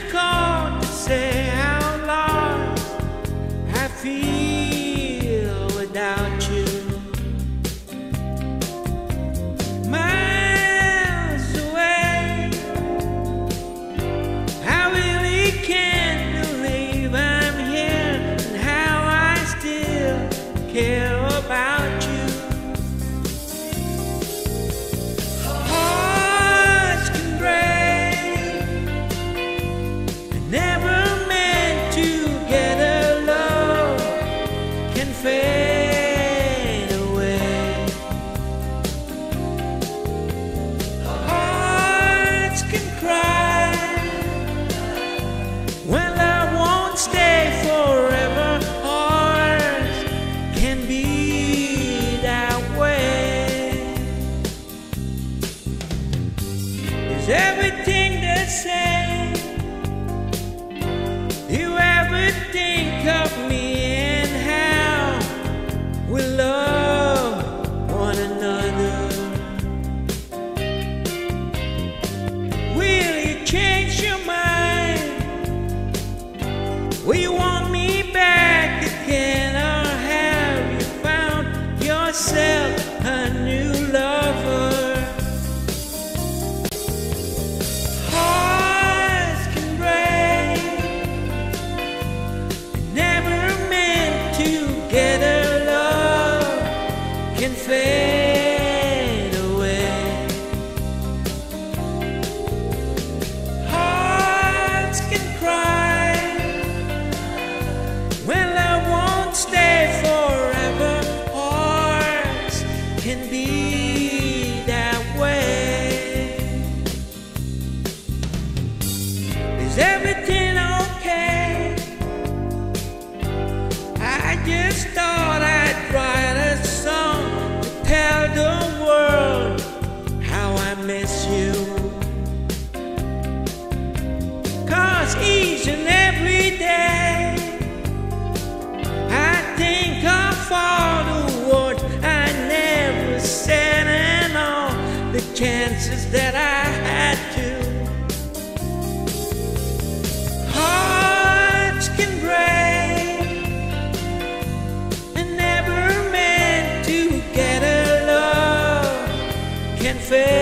is called to say. Will you want me back again, or have you found yourself a new lover? Hearts can break, never meant together. Love can fail. Be that way. Is everything okay? I just thought I'd write a song to tell the world how I miss you. Cause each and every chances that I had to. Hearts can break and never meant together. Love can fade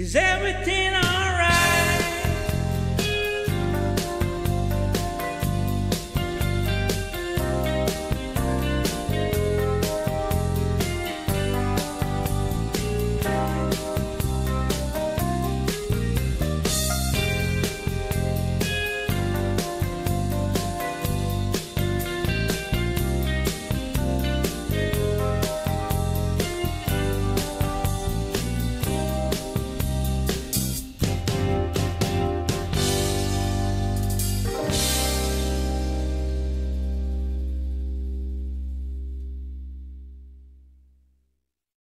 Is everything alright?